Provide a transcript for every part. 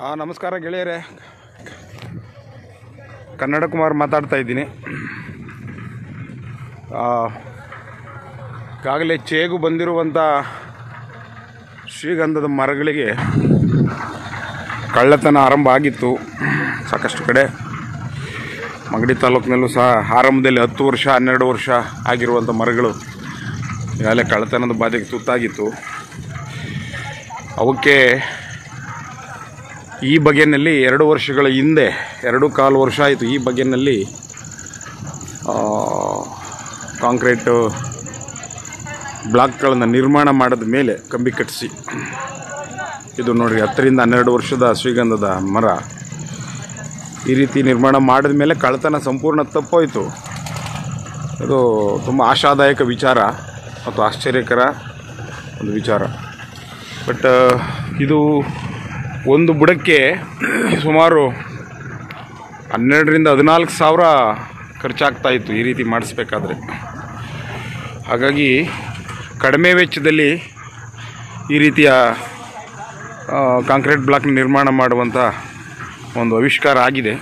ಹಾಂ ನಮಸ್ಕಾರ ಗೆಳೆಯರೇ. ಕನ್ನಡ ಕುಮಾರ್ ಮಾತಾಡ್ತಾ ಇದ್ದೀನಿ. ಈಗಾಗಲೇ ಚೇಗು ಬಂದಿರುವಂಥ ಶ್ರೀಗಂಧದ ಮರಗಳಿಗೆ ಕಳ್ಳತನ ಆರಂಭ ಆಗಿತ್ತು. ಸಾಕಷ್ಟು ಕಡೆ ಮಗಡಿ ತಾಲೂಕಿನಲ್ಲೂ ಸಹ ಆರಂಭದಲ್ಲಿ ಹತ್ತು ವರ್ಷ, ಹನ್ನೆರಡು ವರ್ಷ ಆಗಿರುವಂಥ ಮರಗಳು ಈಗಾಗಲೇ ಕಳ್ಳತನದ ಬಾಧೆಗೆ ತುತ್ತಾಗಿತ್ತು. ಅವಕ್ಕೆ ಈ ಬಗೆಯಲ್ಲಿ ಎರಡು ವರ್ಷಗಳ ಹಿಂದೆ, ಎರಡು ಕಾಲು ವರ್ಷ ಆಯಿತು ಈ ಬಗೆಯಲ್ಲಿ ಕಾಂಕ್ರೀಟು ಬ್ಲಾಕ್ಗಳನ್ನು ನಿರ್ಮಾಣ ಮಾಡಿದ ಮೇಲೆ ಕಂಬಿ ಕಟ್ಟಿಸಿ. ಇದು ನೋಡಿರಿ, ಹತ್ತರಿಂದ ಹನ್ನೆರಡು ವರ್ಷದ ಶ್ರೀಗಂಧದ ಮರ. ಈ ರೀತಿ ನಿರ್ಮಾಣ ಮಾಡಿದ ಮೇಲೆ ಕಳ್ಳತನ ಸಂಪೂರ್ಣ ತಪ್ಪೋಯಿತು. ಇದು ತುಂಬ ಆಶಾದಾಯಕ ವಿಚಾರ ಮತ್ತು ಆಶ್ಚರ್ಯಕರ ಒಂದು ವಿಚಾರ. ಬಟ್ ಇದು ಒಂದು ಬುಡಕ್ಕೆ ಸುಮಾರು ಹನ್ನೆರಡರಿಂದ ಹದಿನಾಲ್ಕು ಸಾವಿರ ಖರ್ಚಾಗ್ತಾ ಇತ್ತು ಈ ರೀತಿ ಮಾಡಿಸ್ಬೇಕಾದ್ರೆ. ಹಾಗಾಗಿ ಕಡಿಮೆ ವೆಚ್ಚದಲ್ಲಿ ಈ ರೀತಿಯ ಕಾಂಕ್ರೀಟ್ ಬ್ಲಾಕ್ ನಿರ್ಮಾಣ ಮಾಡುವಂಥ ಒಂದು ಆವಿಷ್ಕಾರ ಆಗಿದೆ.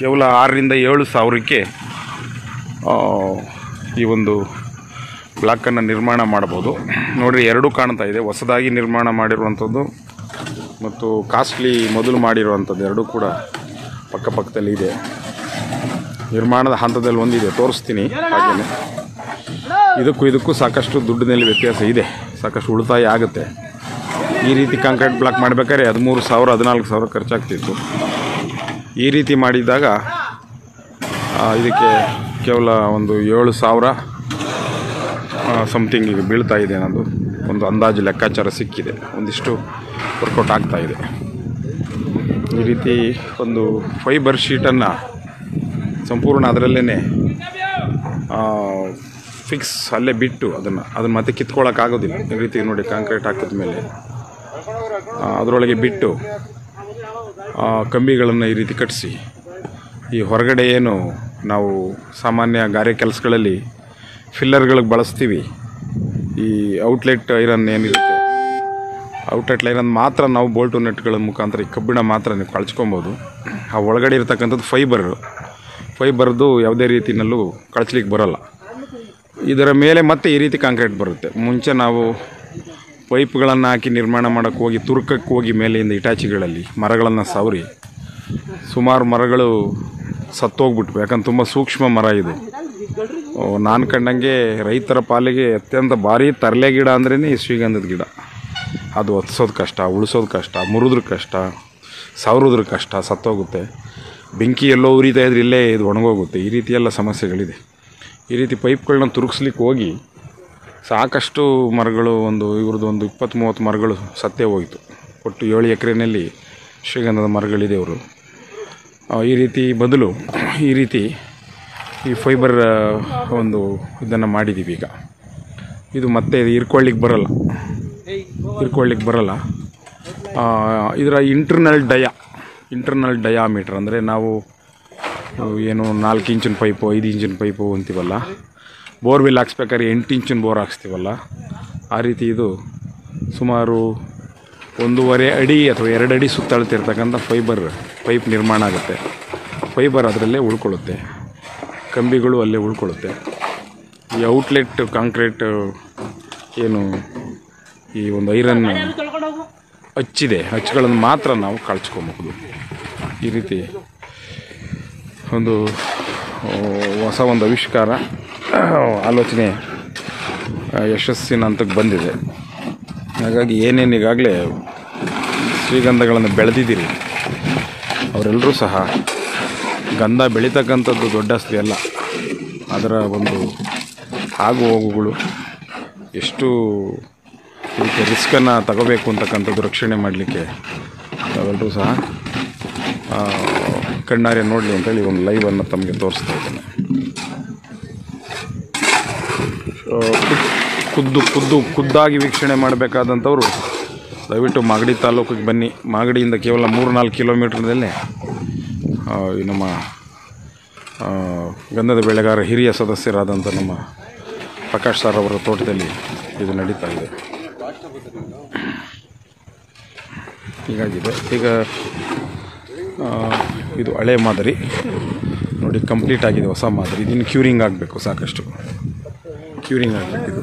ಕೇವಲ ಆರರಿಂದ ಏಳು ಸಾವಿರಕ್ಕೆ ಈ ಒಂದು ಬ್ಲಾಕನ್ನು ನಿರ್ಮಾಣ ಮಾಡ್ಬೋದು ನೋಡಿರಿ, ಎರಡೂ ಕಾಣ್ತಾ ಇದೆ. ಹೊಸದಾಗಿ ನಿರ್ಮಾಣ ಮಾಡಿರುವಂಥದ್ದು ಮತ್ತು ಕಾಸ್ಟ್ಲಿ ಮೊದಲು ಮಾಡಿರುವಂಥದ್ದು ಎರಡೂ ಕೂಡ ಪಕ್ಕಪಕ್ಕದಲ್ಲಿ ಇದೆ. ನಿರ್ಮಾಣದ ಹಂತದಲ್ಲಿ ಒಂದಿದೆ, ತೋರಿಸ್ತೀನಿ ಹಾಗೆಯೇ ಇದಕ್ಕೂ ಇದಕ್ಕೂ ಸಾಕಷ್ಟು ದುಡ್ಡಿನಲ್ಲಿ ವ್ಯತ್ಯಾಸ ಇದೆ, ಸಾಕಷ್ಟು ಉಳಿತಾಯ ಆಗುತ್ತೆ. ಈ ರೀತಿ ಕಾಂಕ್ರೀಟ್ ಬ್ಲಾಕ್ ಮಾಡಬೇಕಾದ್ರೆ ಹದಿಮೂರು ಸಾವಿರ, ಹದಿನಾಲ್ಕು ಸಾವಿರ ಖರ್ಚಾಗ್ತಿತ್ತು. ಈ ರೀತಿ ಮಾಡಿದಾಗ ಇದಕ್ಕೆ ಕೇವಲ ಒಂದು ಏಳು ಸಾವಿರ ಸಮಥಿಂಗ್ ಈಗ ಬೀಳ್ತಾ ಇದೆ ಅನ್ನೋದು ಒಂದು ಅಂದಾಜು ಲೆಕ್ಕಾಚಾರ ಸಿಕ್ಕಿದೆ. ಒಂದಿಷ್ಟು ವರ್ಕೌಟ್ ಆಗ್ತಾ ಇದೆ. ಈ ರೀತಿ ಒಂದು ಫೈಬರ್ ಶೀಟನ್ನು ಸಂಪೂರ್ಣ ಅದರಲ್ಲೇ ಫಿಕ್ಸ್ ಅಲ್ಲೇ ಬಿಟ್ಟು ಅದನ್ನು ಅದನ್ನು ಮತ್ತೆ ಕಿತ್ಕೊಳ್ಳೋಕ್ಕಾಗೋದಿಲ್ಲ ಈ ರೀತಿ ನೋಡಿ ಕಾಂಕ್ರೀಟ್ ಹಾಕಿದ ಮೇಲೆ ಅದರೊಳಗೆ ಬಿಟ್ಟು ಕಂಬಿಗಳನ್ನು ಈ ರೀತಿ ಕಟ್ಟಿಸಿ ಈ ಹೊರಗಡೆ ಏನು ನಾವು ಸಾಮಾನ್ಯ ಗಾರೆ ಕೆಲಸಗಳಲ್ಲಿ ಫಿಲ್ಲರ್ಗಳಿಗೆ ಬಳಸ್ತೀವಿ. ಈ ಔಟ್ಲೆಟ್ ಐರನ್ ಏನಿರುತ್ತೆ? ಔಟ್ಲೆಟ್ ಐರನ್ ಮಾತ್ರ ನಾವು ಬೋಲ್ಟು ನೆಟ್ಗಳ ಮುಖಾಂತರ ಈ ಕಬ್ಬಿಣ ಮಾತ್ರ ನೀವು ಕಳ್ಚ್ಕೊಬೋದು ಆ ಒಳಗಡೆ ಇರತಕ್ಕಂಥದ್ದು ಫೈಬರ್ ಫೈಬರ್ದು ಯಾವುದೇ ರೀತಿಯಲ್ಲೂ ಕಳಿಸ್ಲಿಕ್ಕೆ ಬರೋಲ್ಲ. ಇದರ ಮೇಲೆ ಮತ್ತೆ ಈ ರೀತಿ ಕಾಂಕ್ರೀಟ್ ಬರುತ್ತೆ. ಮುಂಚೆ ನಾವು ಪೈಪ್ಗಳನ್ನು ಹಾಕಿ ನಿರ್ಮಾಣ ಮಾಡೋಕ್ಕೆ ಹೋಗಿ, ತುರ್ಕಕ್ಕೆ ಹೋಗಿ ಮೇಲೆಯಿಂದ ಇಟಾಚಿಗಳಲ್ಲಿ ಮರಗಳನ್ನು ಸವರಿ, ಸುಮಾರು ಮರಗಳು ಸತ್ತೋಗ್ಬಿಟ್ವು. ಯಾಕಂದ್ರೆ ತುಂಬ ಸೂಕ್ಷ್ಮ ಮರ ಇದು. ನಾನು ಕಂಡಂಗೆ ರೈತರ ಪಾಲಿಗೆ ಅತ್ಯಂತ ಭಾರಿ ತರಲೆ ಗಿಡ ಅಂದ್ರೇ ಈ ಶ್ರೀಗಂಧದ ಗಿಡ. ಅದು ಹೊತ್ಸೋದು ಕಷ್ಟ, ಉಳಿಸೋದು ಕಷ್ಟ, ಮುರಿದ್ರ ಕಷ್ಟ, ಸಾವಿರದ್ರ ಕಷ್ಟ, ಸತ್ತೋಗುತ್ತೆ. ಬೆಂಕಿ ಎಲ್ಲೋ ಉರಿತಾ ಇದ್ರೆ ಇಲ್ಲೇ ಇದು ಒಣಗೋಗುತ್ತೆ. ಈ ರೀತಿ ಎಲ್ಲ ಸಮಸ್ಯೆಗಳಿದೆ. ಈ ರೀತಿ ಪೈಪ್ಗಳನ್ನ ತುರುಗಿಸ್ಲಿಕ್ಕೆ ಹೋಗಿ ಸಾಕಷ್ಟು ಮರಗಳು, ಒಂದು ಇವ್ರದ್ದು ಒಂದು ಇಪ್ಪತ್ತು ಮೂವತ್ತು ಮರಗಳು ಸತ್ತೇ ಹೋಯಿತು. ಒಟ್ಟು ಏಳು ಎಕರೆನಲ್ಲಿ ಶ್ರೀಗಂಧದ ಮರಗಳಿದೆ ಅವರು ಈ ರೀತಿ ಬದಲು ಈ ರೀತಿ ಈ ಫೈಬರ್ ಒಂದು ಇದನ್ನು ಮಾಡಿದ್ದೀವಿ ಈಗ. ಇದು ಮತ್ತೆ ಇರ್ಕೊಳ್ಳಿಕ್ಕೆ ಬರಲ್ಲ. ಇರ್ಕೊಳ್ಳಿಕ್ಕೆ ಬರಲ್ಲ. ಇದರ ಇಂಟರ್ನಲ್ ಡಯ ಇಂಟರ್ನಲ್ ಡಯಾಮೀಟ್ರ್ ಅಂದರೆ ನಾವು ಏನು ನಾಲ್ಕು ಇಂಚಿನ ಪೈಪು, ಐದು ಇಂಚಿನ ಪೈಪು ಅಂತೀವಲ್ಲ. ಬೋರ್ವೆಲ್ ಹಾಕ್ಸ್ಬೇಕಾದ್ರೆ ಎಂಟು ಇಂಚಿನ ಬೋರ್ ಹಾಕ್ಸ್ತೀವಲ್ಲ. ಆ ರೀತಿ ಇದು ಸುಮಾರು ಒಂದೂವರೆ ಅಡಿ ಅಥವಾ ಎರಡು ಅಡಿ ಸುತ್ತಳತಿರ್ತಕ್ಕಂಥ ಫೈಬರ್, ಪೈಪ್ ನಿರ್ಮಾಣ ಆಗುತ್ತೆ. ಫೈಬರ್ ಅದರಲ್ಲೇ ಉಳ್ಕೊಳ್ಳುತ್ತೆ. ಕಂಬಿಗಳು ಅಲ್ಲೇ ಉಳ್ಕೊಳ್ಳುತ್ತೆ. ಈ ಔಟ್ಲೆಟ್ ಕಾಂಕ್ರೀಟ್ ಏನು ಈ ಒಂದು ಐರನ್ ಹಚ್ಚಿದೆ. ಹಚ್ಚುಗಳನ್ನು ಮಾತ್ರ ನಾವು ಕಳ್ಚ್ಕೊಬಹುದು ಈ ರೀತಿ ಒಂದು ಹೊಸ ಒಂದು ಆವಿಷ್ಕಾರ, ಆಲೋಚನೆ ಯಶಸ್ಸಿನ ಹಂತಕ್ಕೆ ಬಂದಿದೆ. ಹಾಗಾಗಿ ಏನೇನು ಈಗಾಗಲೇ ಶ್ರೀಗಂಧಗಳನ್ನು ಬೆಳೆದಿದ್ದೀರಿ, ಅವರೆಲ್ಲರೂ ಸಹ ಗಂಧ ಬೆಳೀತಕ್ಕಂಥದ್ದು ದೊಡ್ಡ ಆಸ್ತಿ ಅಲ್ಲ. ಅದರ ಒಂದು ಆಗು ಹೋಗುಗಳು, ಎಷ್ಟು ಇದಕ್ಕೆ ರಿಸ್ಕನ್ನು ತಗೋಬೇಕು ಅಂತಕ್ಕಂಥದ್ದು ರಕ್ಷಣೆ ಮಾಡಲಿಕ್ಕೆ ಅವೆಲ್ಲರೂ ಸಹ ಕಣ್ಣಾರೆ ನೋಡಲಿ ಅಂತೇಳಿ ಒಂದು ಲೈವನ್ನು ತಮಗೆ ತೋರಿಸ್ತಾ ಇದ್ದೇನೆ. ಖುದ್ದು ಖುದ್ದು ಖುದ್ದಾಗಿ ವೀಕ್ಷಣೆ ಮಾಡಬೇಕಾದಂಥವ್ರು, ದಯವಿಟ್ಟು ಮಾಗಡಿ ತಾಲೂಕಿಗೆ ಬನ್ನಿ. ಮಾಗಡಿಯಿಂದ ಕೇವಲ ಮೂರು ನಾಲ್ಕು ಈ ನಮ್ಮ ಗಂಧದ ಬೆಳೆಗಾರ ಹಿರಿಯ ಸದಸ್ಯರಾದಂಥ ನಮ್ಮ ಪ್ರಕಾಶ್ ಸರ್ ಅವರ ತೋಟದಲ್ಲಿ ಇದು ನಡೀತಾ ಇದೆ. ಹೀಗಾಗಿದೆ. ಈಗ ಇದು ಹಳೆ ಮಾದರಿ. ನೋಡಿ, ಕಂಪ್ಲೀಟ್ ಆಗಿದೆ ಹೊಸ ಮಾದರಿ. ಇದನ್ನು ಕ್ಯೂರಿಂಗ್ ಆಗಬೇಕು ಸಾಕಷ್ಟು. ಕ್ಯೂರಿಂಗ್ ಆಗಬೇಕು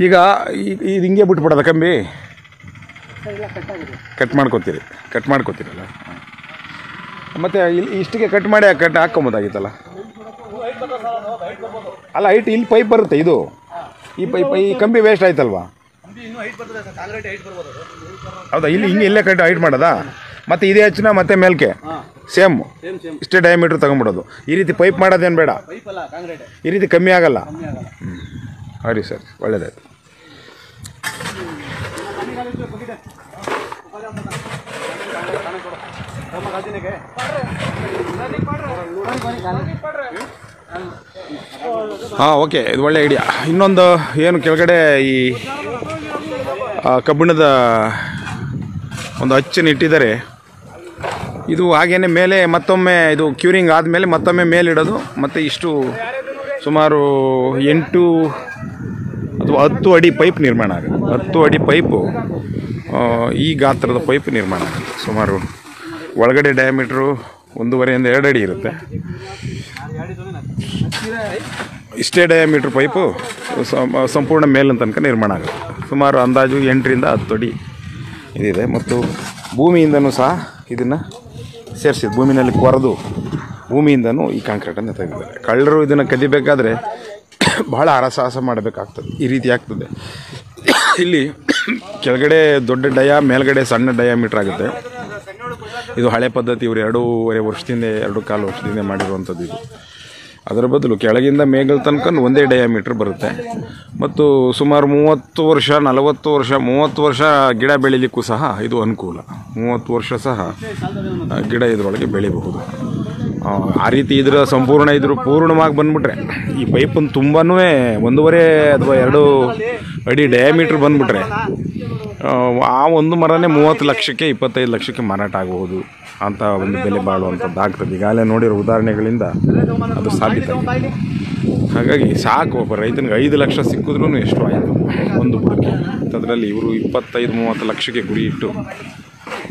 ಈಗ ಈ- ಇದು ಹಿಂಗೆ ಬಿಟ್ಬಿಡೋದ ಕಂಬಿ? ಕಟ್ ಮಾಡ್ಕೊತೀರಿ. ಕಟ್ ಮಾಡ್ಕೋತೀರಲ್ಲ? ಮತ್ತು ಇಲ್ಲಿ ಇಷ್ಟಿಗೆ ಕಟ್ ಮಾಡಿ ಕಟ್ ಹಾಕ್ಕೊಬೋದಾಗಿತ್ತಲ್ಲ? ಅಲ್ಲ ಹೈಟ್ ಇಲ್ಲಿ ಪೈಪ್ ಬರುತ್ತೆ ಇದು. ಈ ಪೈಪ್ ಈ ಕಂಬಿ ವೇಸ್ಟ್ ಆಯ್ತಲ್ವಾ? ಹೌದಾ ಇಲ್ಲಿ ಹಿಂಗೆ ಇಲ್ಲೇ ಕಟ್ ಹೈಟ್ ಮಾಡೋದಾ? ಮತ್ತೆ ಇದೇ ಹೆಚ್ಚಿನ ಮತ್ತೆ ಮೇಲ್ಕೆ? ಸೇಮ್ ಇಷ್ಟೇ ಡಯಾಮೀಟ್ರ್ ತಗೊಂಬಿಡೋದು ಈ ರೀತಿ ಪೈಪ್ ಮಾಡೋದೇನು ಬೇಡ. ಈ ರೀತಿ ಕಮ್ಮಿ ಆಗಲ್ಲ. ಹ್ಞೂ ರೀ ಸರ್ ಒಳ್ಳೆಯದಾಯ್ತು ಹಾಂ, ಓಕೆ, ಇದು ಒಳ್ಳೆ ಐಡಿಯಾ. ಇನ್ನೊಂದು, ಏನು ಕೆಳಗಡೆ ಈ ಕಬ್ಬಿಣದ ಒಂದು ಅಚ್ಚನ್ನು ಇಟ್ಟಿದ್ದಾರೆ. ಇದು ಹಾಗೇನೆ ಮೇಲೆ ಮತ್ತೊಮ್ಮೆ, ಇದು ಕ್ಯೂರಿಂಗ್ ಆದಮೇಲೆ ಮತ್ತೊಮ್ಮೆ ಮೇಲಿಡೋದು, ಮತ್ತು ಇಷ್ಟು ಸುಮಾರು ಎಂಟು ಅಥವಾ ಹತ್ತು ಅಡಿ ಪೈಪ್ ನಿರ್ಮಾಣ ಆಗುತ್ತೆ. ಹತ್ತು ಅಡಿ ಪೈಪು ಈ ಗಾತ್ರದ ಪೈಪ್ ನಿರ್ಮಾಣ ಆಗುತ್ತೆ. ಸುಮಾರು ಒಳಗಡೆ ಡಯಾಮೀಟ್ರು ಒಂದೂವರೆಯಿಂದ ಎರಡು ಅಡಿ ಇರುತ್ತೆ. ಇಷ್ಟೇ ಡಯಾಮೀಟ್ರ್ ಪೈಪು ಸಂಪೂರ್ಣ ಮೇಲಿನ ತನಕ ನಿರ್ಮಾಣ ಆಗುತ್ತೆ. ಸುಮಾರು ಅಂದಾಜು ಎಂಟರಿಂದ ಹತ್ತು ಅಡಿ ಇದಿದೆ. ಮತ್ತು ಭೂಮಿಯಿಂದನೂ ಸಹ ಇದನ್ನು ಸೇರಿಸಿದ್ದು ಭೂಮಿನಲ್ಲಿ ಕೊರೆದು ಭೂಮಿಯಿಂದನೂ ಈ ಕಾಂಕ್ರೀಟನ್ನು ತೆಗೆದಿದ್ದಾರೆ. ಕಳ್ಳರು ಇದನ್ನು ಕದಿಬೇಕಾದ್ರೆ ಬಹಳ ಹರಸಾಹಸ ಮಾಡಬೇಕಾಗ್ತದೆ. ಈ ರೀತಿ ಆಗ್ತದೆ. ಇಲ್ಲಿ ಕೆಳಗಡೆ ದೊಡ್ಡ ಡಯಾ, ಮೇಲ್ಗಡೆ ಸಣ್ಣ ಡಯಾಮೀಟ್ರ್ ಆಗುತ್ತೆ. ಇದು ಹಳೆ ಪದ್ಧತಿ, ಇವರು ಎರಡೂವರೆ ವರ್ಷದಿಂದ, ಎರಡು ಕಾಲು ವರ್ಷದಿಂದ ಮಾಡಿರುವಂಥದ್ದು ಇದು. ಅದರ ಬದಲು ಕೆಳಗಿಂದ ಮೇಗಲ್ ತನಕ ಒಂದೇ ಡಯಾಮೀಟ್ರ್ ಬರುತ್ತೆ. ಮತ್ತು ಸುಮಾರು ಮೂವತ್ತು ವರ್ಷ, ನಲವತ್ತು ವರ್ಷ, ಮೂವತ್ತು ವರ್ಷ ಗಿಡ ಬೆಳೀಲಿಕ್ಕೂ ಸಹ ಇದು ಅನುಕೂಲ. ಮೂವತ್ತು ವರ್ಷ ಸಹ ಗಿಡ ಇದರೊಳಗೆ ಬೆಳಿಬಹುದು. ಆ, ರೀತಿ ಇದ್ರೆ ಸಂಪೂರ್ಣ ಇದ್ರು ಪೂರ್ಣವಾಗಿ ಬಂದ್ಬಿಟ್ರೆ. ಈ ಪೈಪನ್ನು ತುಂಬಾ ಒಂದೂವರೆ ಅಥವಾ ಎರಡು ಅಡಿ ಡಯಾಮೀಟ್ರ್ ಬಂದ್ಬಿಟ್ರೆ ಆ, ಆ ಒಂದು ಮರನೇ ಮೂವತ್ತು ಲಕ್ಷಕ್ಕೆ ಇಪ್ಪತ್ತೈದು ಲಕ್ಷಕ್ಕೆ ಮಾರಾಟ ಆಗಬಹುದು ಅಂತ ಒಂದು ಬೆಲೆ ಬಾಳುವಂಥದ್ದು ಆಗ್ತದೆ. ಈಗಾಗಲೇ ನೋಡಿರೋ ಉದಾಹರಣೆಗಳಿಂದ ಅದು ಸಾಬೀತ ಹಾಗಾಗಿ ಸಾಕು ಒಬ್ಬ ರೈತನಿಗೆ ಐದು ಲಕ್ಷ ಸಿಕ್ಕಿದ್ರೂ ಎಷ್ಟು ಆಯಿತು. ಒಂದು ಬುಡಕ್ಕೆ. ಅದರಲ್ಲಿ ಇವರು ಇಪ್ಪತ್ತೈದು ಮೂವತ್ತು ಲಕ್ಷಕ್ಕೆ ಗುರಿ ಇಟ್ಟು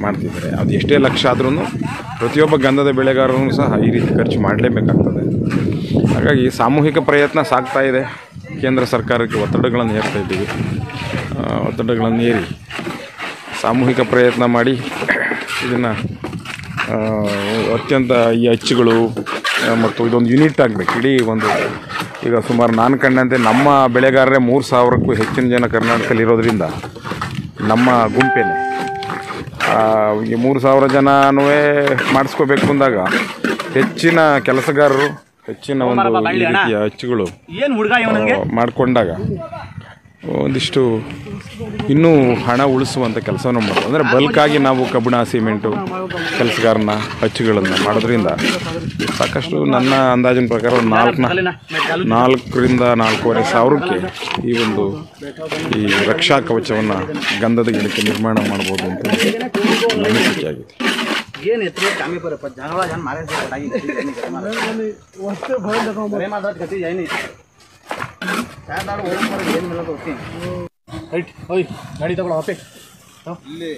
ಮಾಡ್ತಿದ್ದಾರೆ. ಅದು ಎಷ್ಟೇ ಲಕ್ಷ ಆದ್ರೂ ಪ್ರತಿಯೊಬ್ಬ ಗಂಧದ ಬೆಳೆಗಾರರು ಸಹ ಈ ರೀತಿ ಖರ್ಚು ಮಾಡಲೇಬೇಕಾಗ್ತದೆ. ಹಾಗಾಗಿ ಸಾಮೂಹಿಕ ಪ್ರಯತ್ನ ಸಾಗ್ತಾ ಇದೆ. ಕೇಂದ್ರ ಸರ್ಕಾರಕ್ಕೆ ಒತ್ತಡಗಳನ್ನು ಹೇರ್ತಾ ಇದ್ದೀವಿ. ಒತ್ತಡಗಳನ್ನು ಏರಿ ಸಾಮೂಹಿಕ ಪ್ರಯತ್ನ ಮಾಡಿ ಇದನ್ನು ಅತ್ಯಂತ ಈ ಅಚ್ಚುಗಳು ಮತ್ತು ಇದೊಂದು ಯೂನಿಟ್ ಆಗಬೇಕು. ಇಡೀ ಒಂದು ಈಗ ಸುಮಾರು ನಾನು ಕಂಡಂತೆ ನಮ್ಮ ಬೆಳೆಗಾರರೇ ಮೂರು ಸಾವಿರಕ್ಕೂ ಹೆಚ್ಚಿನ ಜನ ಕರ್ನಾಟಕದಲ್ಲಿ ಇರೋದರಿಂದ ನಮ್ಮ ಗುಂಪೇನೆ. ಈ ಮೂರು ಸಾವಿರ ಜನನೂ ಮಾಡಿಸ್ಕೋಬೇಕು ಅಂದಾಗ ಹೆಚ್ಚಿನ ಕೆಲಸಗಾರರು ಹೆಚ್ಚಿನ ಒಂದು ರೀತಿಯ ಅಚ್ಚುಗಳು ಮಾಡಿಕೊಂಡಾಗ ಒಂದಿಷ್ಟು ಇನ್ನೂ ಹಣ ಉಳಿಸುವಂಥ ಕೆಲಸವನ್ನು ಮಾಡೋದು ಅಂದರೆ ಬಲ್ಕಾಗಿ ನಾವು ಕಬ್ಬಿಣ ಸಿಮೆಂಟು ಕೆಲಸಗಾರನ ಹಚ್ಚುಗಳನ್ನು ಮಾಡೋದ್ರಿಂದ ಸಾಕಷ್ಟು ನನ್ನ ಅಂದಾಜಿನ ಪ್ರಕಾರ ಒಂದು ನಾಲ್ಕು ನಾಲ್ಕರಿಂದ ನಾಲ್ಕೂವರೆ ಸಾವಿರಕ್ಕೆ ಈ ಒಂದು ಈ ರಕ್ಷಾ ಕವಚವನ್ನು ಗಂಧದ ಗಿಡಕ್ಕೆ ನಿರ್ಮಾಣ ಮಾಡ್ಬೋದು ಅಂತ ಅನಿಸಿಕೆ ಆಗಿದೆ ಏನ್ ಏನು ಹೇಳೋದು ಹೋಗ್ತೀನಿ ರೈಟ್ ಓಯ್ ಗಾಡಿ ತಗೊಳ್ಳೋ ಅಪ್ಪೆ ಇಲ್ಲಿ